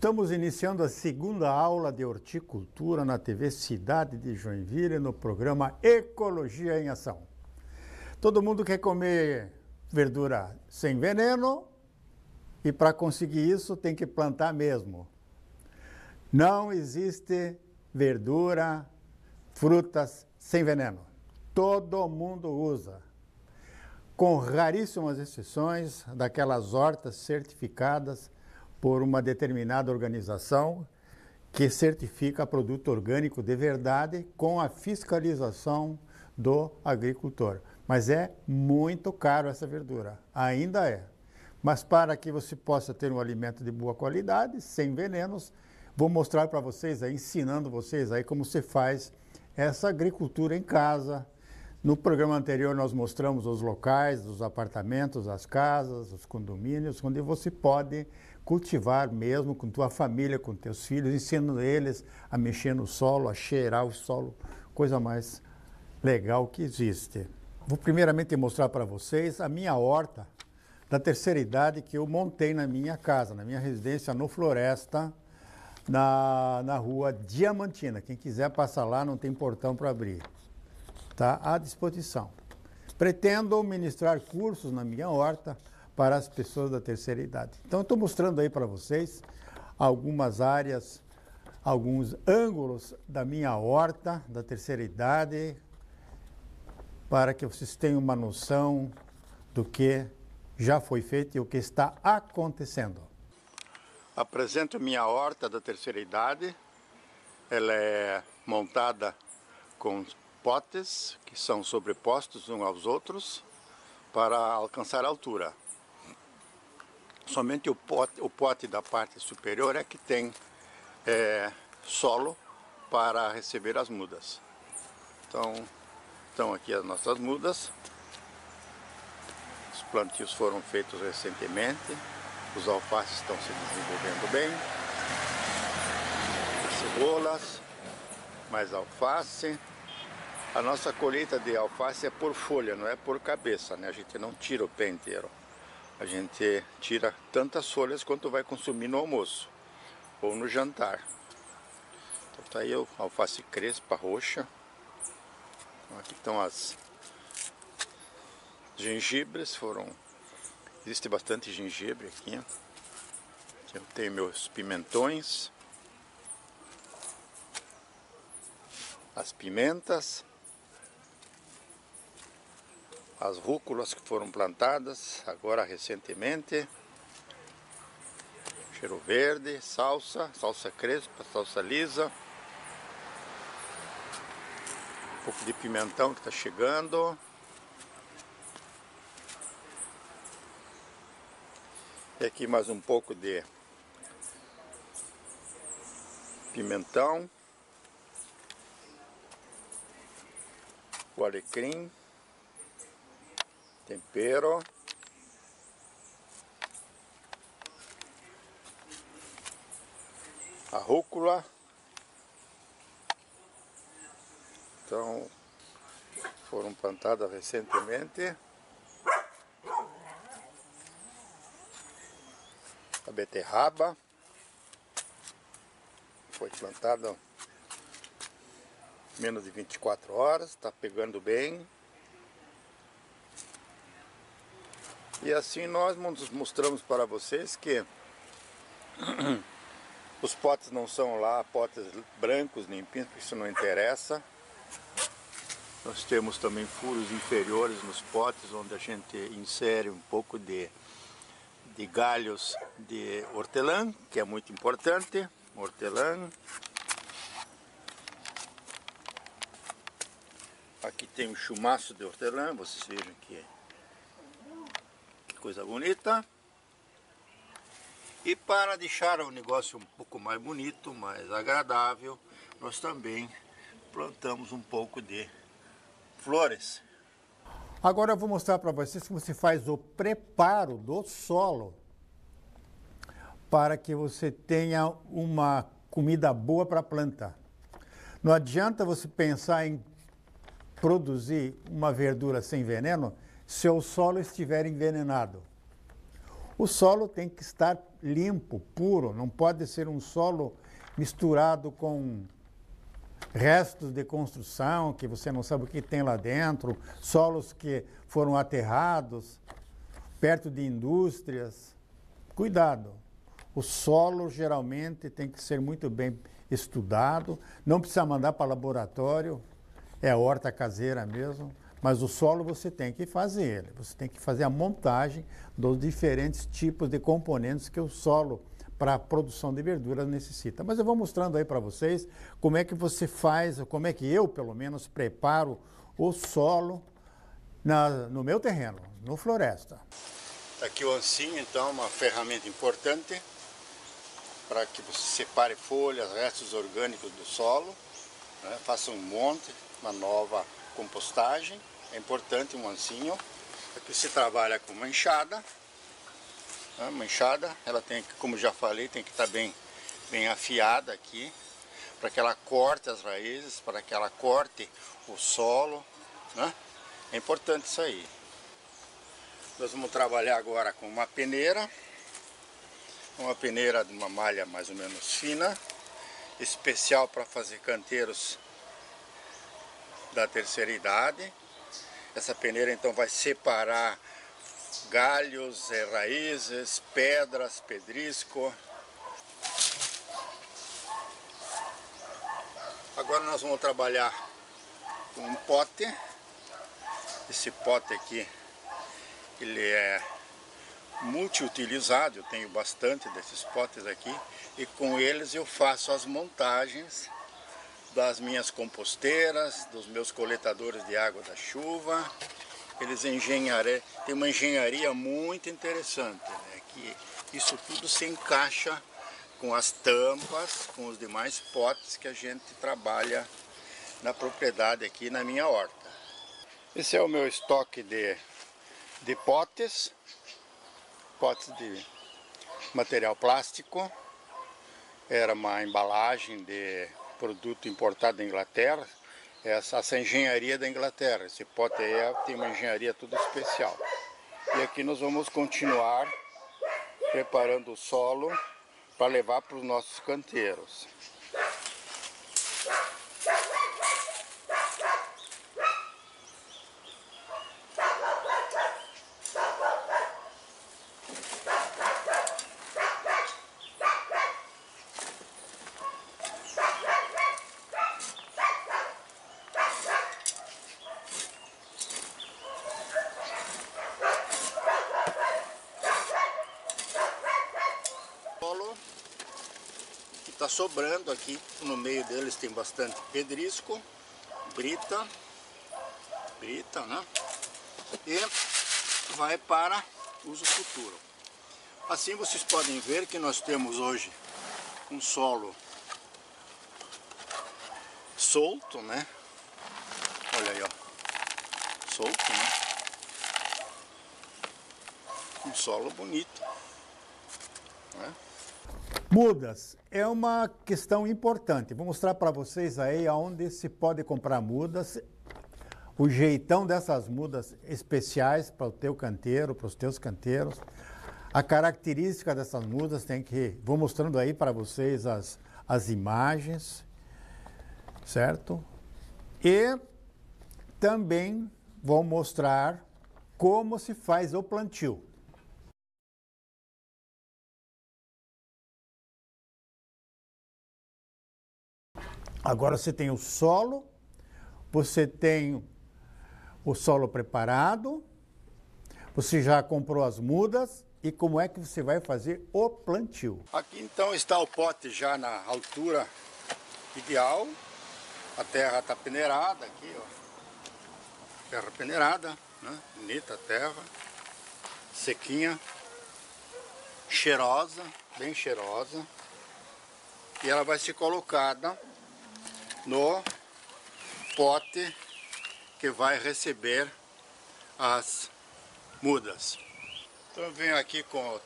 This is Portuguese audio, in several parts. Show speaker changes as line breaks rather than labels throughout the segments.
Estamos iniciando a segunda aula de horticultura na TV Cidade de Joinville, no programa Ecologia em Ação. Todo mundo quer comer verdura sem veneno e para conseguir isso tem que plantar mesmo. Não existe verdura, frutas sem veneno. Todo mundo usa. Com raríssimas exceções daquelas hortas certificadas por uma determinada organização que certifica produto orgânico de verdade com a fiscalização do agricultor. Mas é muito caro essa verdura, ainda é. Mas para que você possa ter um alimento de boa qualidade, sem venenos, vou mostrar para vocês, aí, ensinando vocês aí como se faz essa agricultura em casa. No programa anterior nós mostramos os locais, os apartamentos, as casas, os condomínios, onde você pode cultivar mesmo com tua família, com teus filhos, ensinando eles a mexer no solo, a cheirar o solo, coisa mais legal que existe. Vou primeiramente mostrar para vocês a minha horta da terceira idade que eu montei na minha casa, na minha residência no Floresta, na, na rua Diamantina. Quem quiser passar lá, não tem portão para abrir. Está à disposição. Pretendo ministrar cursos na minha horta para as pessoas da terceira idade. Então, estou mostrando aí para vocês algumas áreas, alguns ângulos da minha horta da terceira idade, para que vocês tenham uma noção do que já foi feito e o que está acontecendo. Apresento minha horta da terceira idade. Ela é montada com potes que são sobrepostos uns aos outros para alcançar a altura. Somente o pote, o pote da parte superior é que tem é, solo para receber as mudas. Então, estão aqui as nossas mudas. Os plantios foram feitos recentemente. Os alfaces estão se desenvolvendo bem. As cebolas, mais alface. A nossa colheita de alface é por folha, não é por cabeça, né? A gente não tira o pé inteiro a gente tira tantas folhas quanto vai consumir no almoço ou no jantar. Então tá aí o alface crespa roxa. Então, aqui estão as gengibres, foram existe bastante gengibre aqui eu tenho meus pimentões, as pimentas as rúculas que foram plantadas agora recentemente. Cheiro verde, salsa, salsa crespa, salsa lisa. Um pouco de pimentão que está chegando. E aqui mais um pouco de pimentão. O alecrim tempero. A rúcula. Então, foram plantadas recentemente. A beterraba foi plantada menos de 24 horas, está pegando bem. E assim nós mostramos para vocês que os potes não são lá potes brancos, limpinhos, porque isso não interessa. Nós temos também furos inferiores nos potes, onde a gente insere um pouco de, de galhos de hortelã, que é muito importante. Hortelã. Aqui tem um chumaço de hortelã, vocês vejam que coisa bonita. E para deixar o negócio um pouco mais bonito, mais agradável, nós também plantamos um pouco de flores. Agora eu vou mostrar para vocês como se faz o preparo do solo para que você tenha uma comida boa para plantar. Não adianta você pensar em produzir uma verdura sem veneno se o solo estiver envenenado. O solo tem que estar limpo, puro, não pode ser um solo misturado com restos de construção que você não sabe o que tem lá dentro, solos que foram aterrados perto de indústrias. Cuidado. O solo geralmente tem que ser muito bem estudado, não precisa mandar para laboratório, é horta caseira mesmo. Mas o solo você tem que fazer ele, você tem que fazer a montagem dos diferentes tipos de componentes que o solo para a produção de verduras necessita. Mas eu vou mostrando aí para vocês como é que você faz, como é que eu, pelo menos, preparo o solo na, no meu terreno, no floresta.
Aqui o ancinho, então, uma ferramenta importante para que você separe folhas, restos orgânicos do solo, né? faça um monte, uma nova compostagem é importante um ancinho. Aqui se trabalha com uma enxada. Né? Uma enxada, ela tem que, como já falei, tem que estar tá bem, bem afiada aqui. Para que ela corte as raízes, para que ela corte o solo. Né? É importante isso aí. Nós vamos trabalhar agora com uma peneira. Uma peneira de uma malha mais ou menos fina. Especial para fazer canteiros da terceira idade. Essa peneira então vai separar galhos, eh, raízes, pedras, pedrisco. Agora nós vamos trabalhar com um pote. Esse pote aqui, ele é multiutilizado, eu tenho bastante desses potes aqui. E com eles eu faço as montagens das minhas composteiras, dos meus coletadores de água da chuva. Eles engenharia, tem uma engenharia muito interessante, né? que isso tudo se encaixa com as tampas, com os demais potes que a gente trabalha na propriedade aqui na minha horta. Esse é o meu estoque de, de potes, potes de material plástico. Era uma embalagem de produto importado da Inglaterra, essa, essa engenharia da Inglaterra. Esse pote aí tem uma engenharia tudo especial. E aqui nós vamos continuar preparando o solo para levar para os nossos canteiros. está sobrando aqui, no meio deles tem bastante pedrisco, brita, brita, né? E vai para uso futuro. Assim vocês podem ver que nós temos hoje um solo solto, né? Olha aí, ó. Solto, né? Um solo bonito?
Mudas é uma questão importante. Vou mostrar para vocês aí aonde se pode comprar mudas, o jeitão dessas mudas especiais para o teu canteiro, para os teus canteiros. A característica dessas mudas tem que vou mostrando aí para vocês as, as imagens, certo? E também vou mostrar como se faz o plantio. Agora você tem o solo, você tem o solo preparado, você já comprou as mudas e como é que você vai fazer o plantio.
Aqui então está o pote já na altura ideal, a terra está peneirada aqui, ó. terra peneirada, né? bonita a terra, sequinha, cheirosa, bem cheirosa, e ela vai ser colocada no pote que vai receber as mudas. Então eu venho aqui com,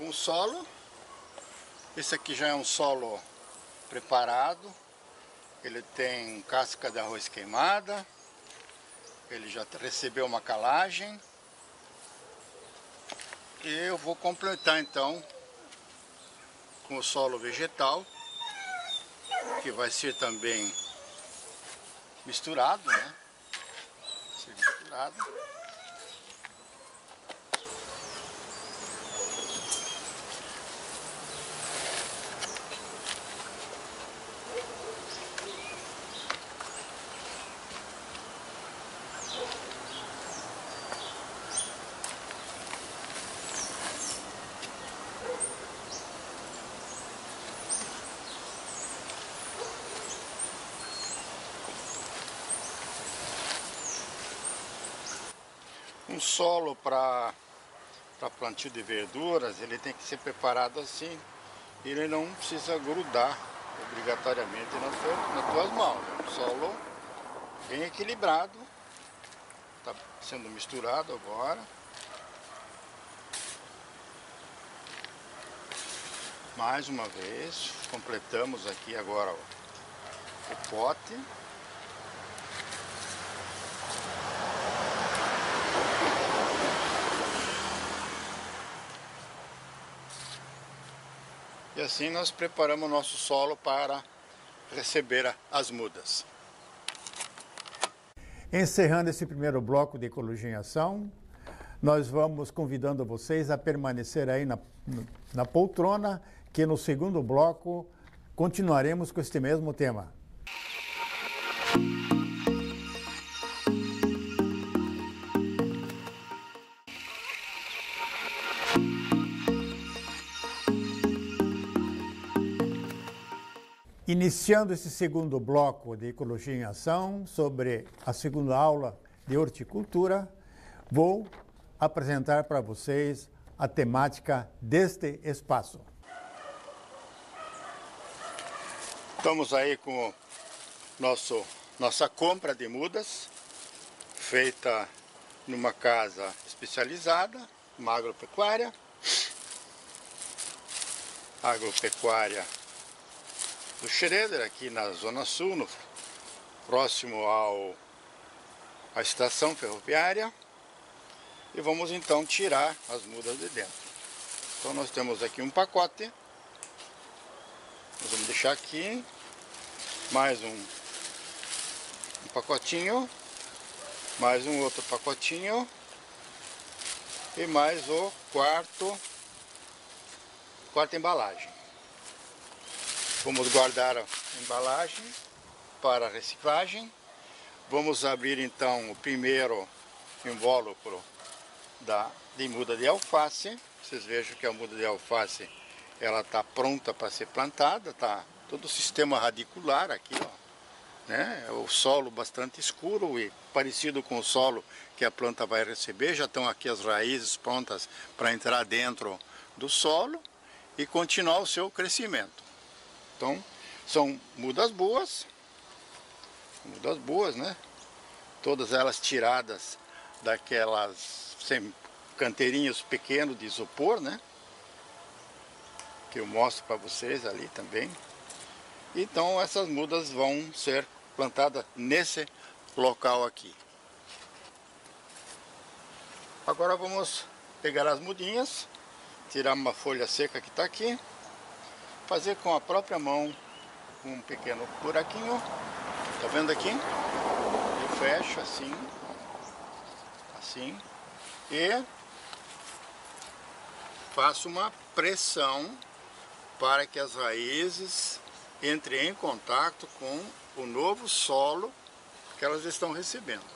o solo. Esse aqui já é um solo preparado. Ele tem casca de arroz queimada. Ele já recebeu uma calagem. E eu vou completar então com o solo vegetal, que vai ser também misturado, né? Misturado. Um solo para plantio de verduras, ele tem que ser preparado assim. Ele não precisa grudar obrigatoriamente nas, tuas, nas tuas mãos. É um solo bem equilibrado. Está sendo misturado agora. Mais uma vez, completamos aqui agora o pote. E assim nós preparamos o nosso solo para receber as mudas.
Encerrando esse primeiro bloco de Ecologia em Ação, nós vamos convidando vocês a permanecer aí na, na poltrona, que no segundo bloco continuaremos com este mesmo tema. Iniciando esse segundo bloco de Ecologia em Ação, sobre a segunda aula de horticultura, vou apresentar para vocês a temática deste espaço.
Estamos aí com nosso, nossa compra de mudas, feita numa casa especializada, uma agropecuária. Agropecuária do Schroeder, aqui na Zona Sul, no, próximo ao, à estação ferroviária. E vamos então tirar as mudas de dentro. Então nós temos aqui um pacote. Nós vamos deixar aqui mais um, um pacotinho, mais um outro pacotinho e mais o quarto, quarta embalagem. Vamos guardar a embalagem para reciclagem. Vamos abrir então o primeiro invólucro da, de muda de alface. Vocês vejam que a muda de alface ela está pronta para ser plantada, tá todo o sistema radicular aqui, ó. Né? É o solo bastante escuro e parecido com o solo que a planta vai receber. Já estão aqui as raízes prontas para entrar dentro do solo e continuar o seu crescimento. Então, são mudas boas, mudas boas, né? Todas elas tiradas daquelas canteirinhos pequenos de isopor, né? Que eu mostro para vocês ali também. Então essas mudas vão ser plantadas nesse local aqui. Agora vamos pegar as mudinhas, tirar uma folha seca que está aqui fazer com a própria mão um pequeno buraquinho, tá vendo aqui? Eu fecho assim, assim, e faço uma pressão para que as raízes entrem em contato com o novo solo que elas estão recebendo.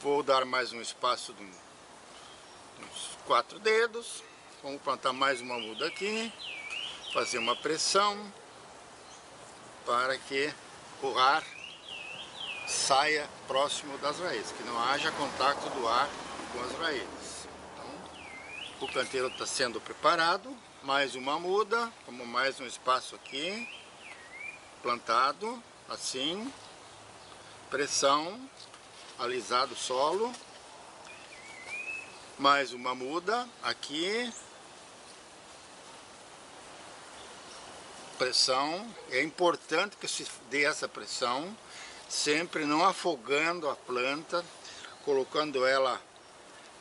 Vou dar mais um espaço de uns quatro dedos, vamos plantar mais uma muda aqui, fazer uma pressão para que o ar saia próximo das raízes, que não haja contato do ar com as raízes. Então, o canteiro está sendo preparado, mais uma muda, como mais um espaço aqui, plantado, assim, pressão, alisado o solo, mais uma muda aqui, pressão, é importante que se dê essa pressão, sempre não afogando a planta, colocando ela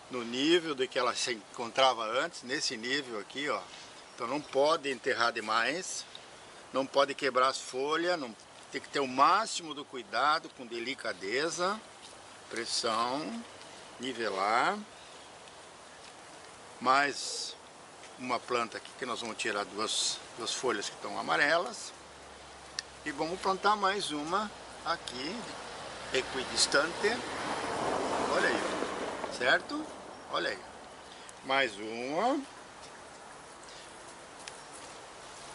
no nível de que ela se encontrava antes, nesse nível aqui, ó. Então não pode enterrar demais, não pode quebrar as folhas, não, tem que ter o máximo do cuidado, com delicadeza, pressão, nivelar. Mais uma planta aqui que nós vamos tirar duas, duas folhas que estão amarelas. E vamos plantar mais uma aqui, equidistante. Olha aí, certo? Olha aí. Mais uma.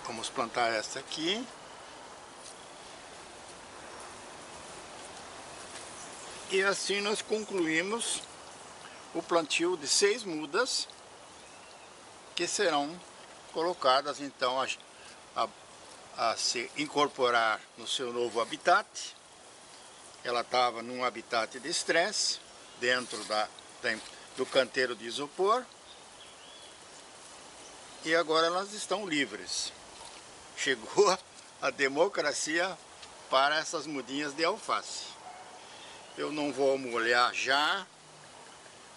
Vamos plantar essa aqui. E assim nós concluímos o plantio de seis mudas que serão colocadas então a, a, a se incorporar no seu novo habitat. Ela estava num habitat de estresse dentro da, da do canteiro de isopor e agora elas estão livres. Chegou a democracia para essas mudinhas de alface. Eu não vou molhar já,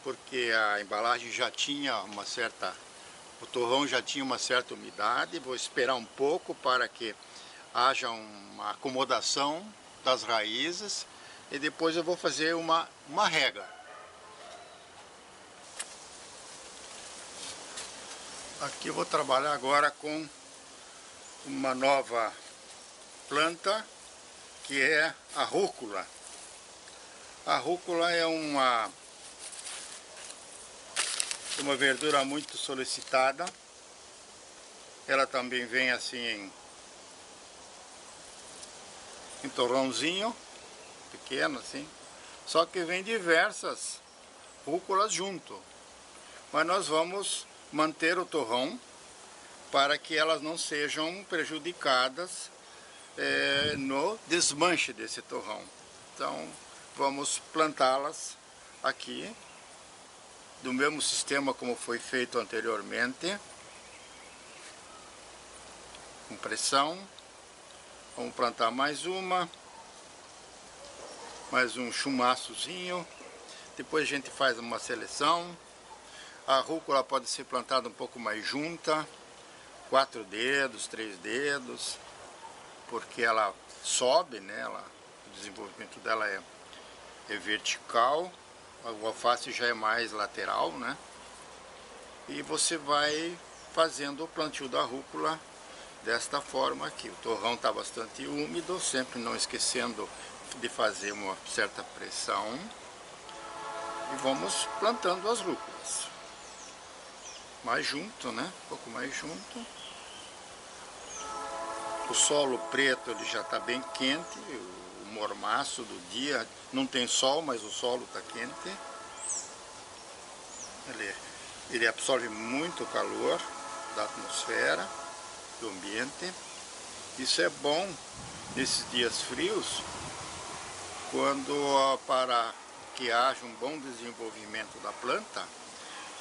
porque a embalagem já tinha uma certa, o torrão já tinha uma certa umidade. Vou esperar um pouco para que haja uma acomodação das raízes e depois eu vou fazer uma, uma rega. Aqui eu vou trabalhar agora com uma nova planta que é a rúcula. A rúcula é uma, uma verdura muito solicitada. Ela também vem assim em, em torrãozinho, pequeno assim. Só que vem diversas rúculas junto. Mas nós vamos manter o torrão para que elas não sejam prejudicadas é, no desmanche desse torrão. Então vamos plantá-las aqui do mesmo sistema como foi feito anteriormente. Com pressão vamos plantar mais uma. Mais um chumaçozinho. Depois a gente faz uma seleção. A rúcula pode ser plantada um pouco mais junta, quatro dedos, três dedos, porque ela sobe, né? Ela, o desenvolvimento dela é, é vertical, o alface já é mais lateral, né? E você vai fazendo o plantio da rúcula desta forma aqui. O torrão está bastante úmido, sempre não esquecendo de fazer uma certa pressão. E vamos plantando as rúculas mais junto, né? Um pouco mais junto. O solo preto ele já está bem quente, mormaço do dia, não tem sol, mas o solo está quente. Ele, ele absorve muito calor da atmosfera, do ambiente. Isso é bom nesses dias frios, quando para que haja um bom desenvolvimento da planta,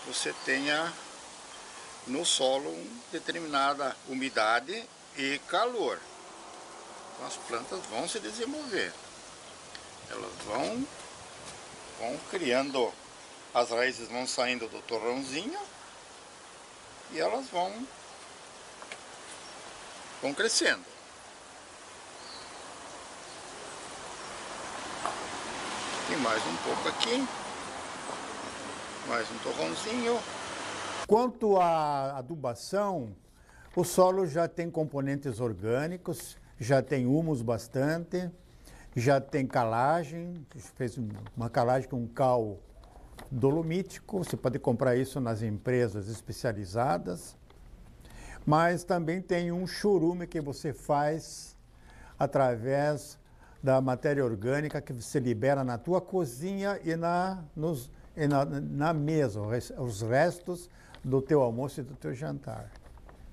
você tenha no solo determinada umidade e calor. Então as plantas vão se desenvolver. Elas vão, vão criando, as raízes vão saindo do torrãozinho e elas vão, vão crescendo. Tem mais um pouco aqui. Mais um torrãozinho.
Quanto à adubação, o solo já tem componentes orgânicos, já tem humus bastante, já tem calagem, fez uma calagem com cal dolomítico, você pode comprar isso nas empresas especializadas, mas também tem um churume que você faz através da matéria orgânica que você libera na tua cozinha e na, nos, e na, na mesa, os restos do teu almoço e do teu jantar.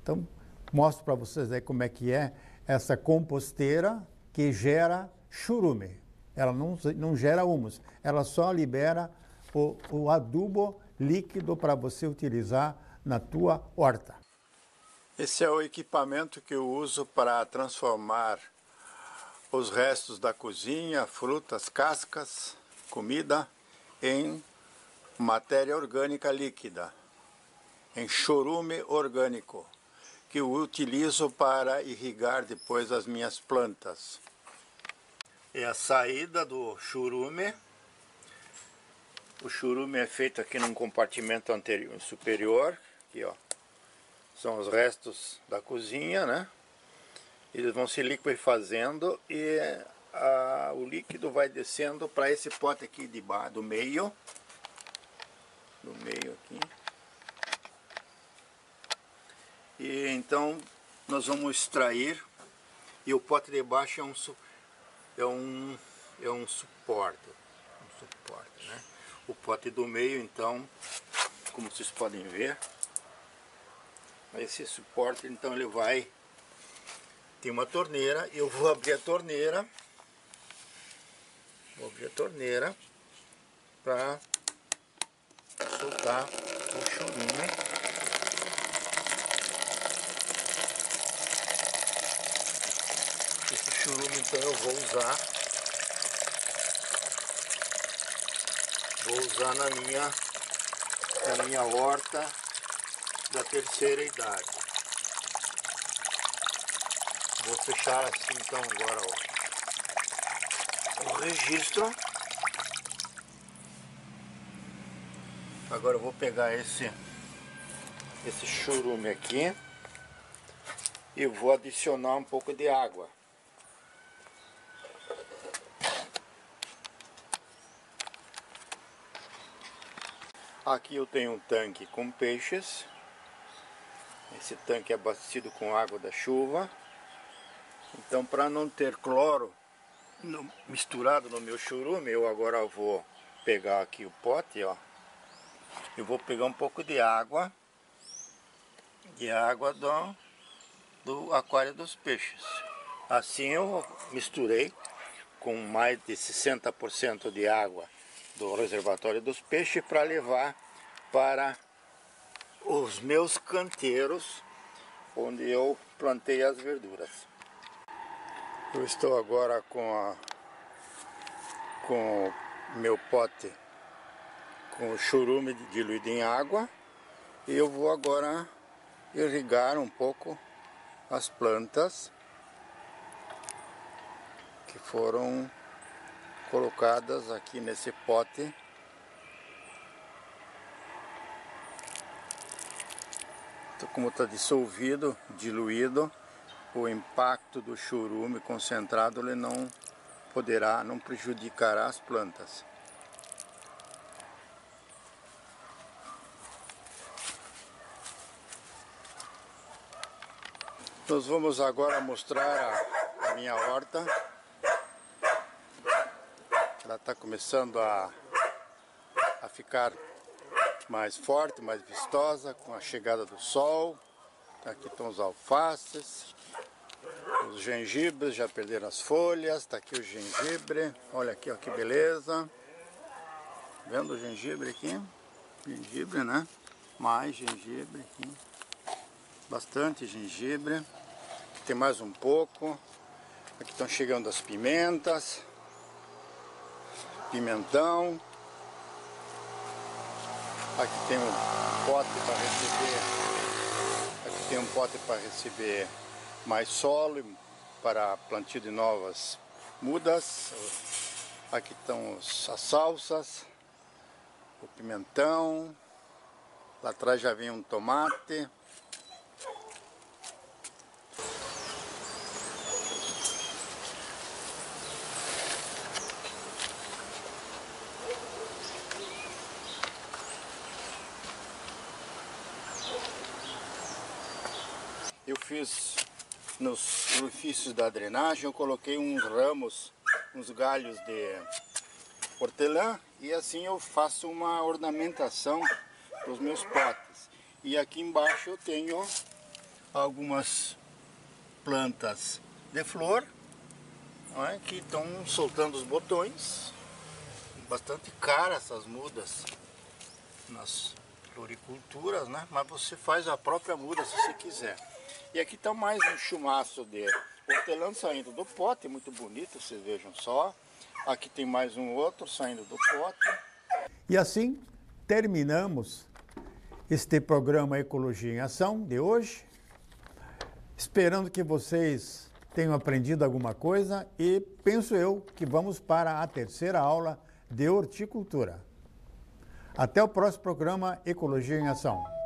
Então, mostro para vocês aí como é que é essa composteira que gera churume. Ela não, não gera humus, ela só libera o, o adubo líquido para você utilizar na tua horta.
Esse é o equipamento que eu uso para transformar os restos da cozinha, frutas, cascas, comida, em matéria orgânica líquida, enxorume orgânico, que eu utilizo para irrigar depois as minhas plantas. É a saída do churume. O churume é feito aqui num compartimento anterior, superior, aqui ó. São os restos da cozinha, né? Eles vão se liquefazendo e a, o líquido vai descendo para esse pote aqui de do meio. Do meio aqui. E então nós vamos extrair e o pote de baixo é um, é um, é um suporte. Um suporte né? O pote do meio então, como vocês podem ver, esse suporte então ele vai tem uma torneira, eu vou abrir a torneira Vou abrir a torneira para soltar o chorinho. Churume então eu vou usar. Vou usar na minha, na minha horta da terceira idade. Vou fechar assim então agora ó o registro. Agora eu vou pegar esse esse churume aqui e vou adicionar um pouco de água. Aqui eu tenho um tanque com peixes. Esse tanque é abastecido com água da chuva. Então, para não ter cloro, no, misturado no meu churume, eu agora vou pegar aqui o pote, ó. Eu vou pegar um pouco de água, de água do, do aquário dos peixes. Assim eu misturei com mais de 60% de água do reservatório dos peixes para levar para os meus canteiros onde eu plantei as verduras. Eu estou agora com a com meu pote com churume diluído em água e eu vou agora irrigar um pouco as plantas que foram colocadas aqui nesse pote então, como está dissolvido, diluído o impacto do churume concentrado ele não poderá, não prejudicará as plantas. Nós vamos agora mostrar a, a minha horta. Ela está começando a, a ficar mais forte, mais vistosa com a chegada do sol. Aqui estão os alfaces, os gengibres já perderam as folhas, está aqui o gengibre, olha aqui ó, que beleza. Vendo o gengibre aqui? Gengibre, né? Mais gengibre aqui. Bastante gengibre. Aqui tem mais um pouco. Aqui estão chegando as pimentas. Pimentão. Aqui tem um pote para receber. Aqui tem um pote para receber mais solo para plantio de novas mudas. Aqui estão as salsas, o pimentão, lá atrás já vem um tomate. Fiz nos orifícios da drenagem eu coloquei uns ramos, uns galhos de hortelã e assim eu faço uma ornamentação dos meus potes. E aqui embaixo eu tenho algumas plantas de flor é, que estão soltando os botões. Bastante cara essas mudas nas floriculturas, né? mas você faz a própria muda se você quiser. E aqui está mais um chumaço de hortelã saindo do pote, muito bonito, vocês vejam só. Aqui tem mais um outro saindo do pote.
E assim terminamos este programa Ecologia em Ação de hoje, esperando que vocês tenham aprendido alguma coisa e penso eu que vamos para a terceira aula de horticultura. Até o próximo programa Ecologia em Ação.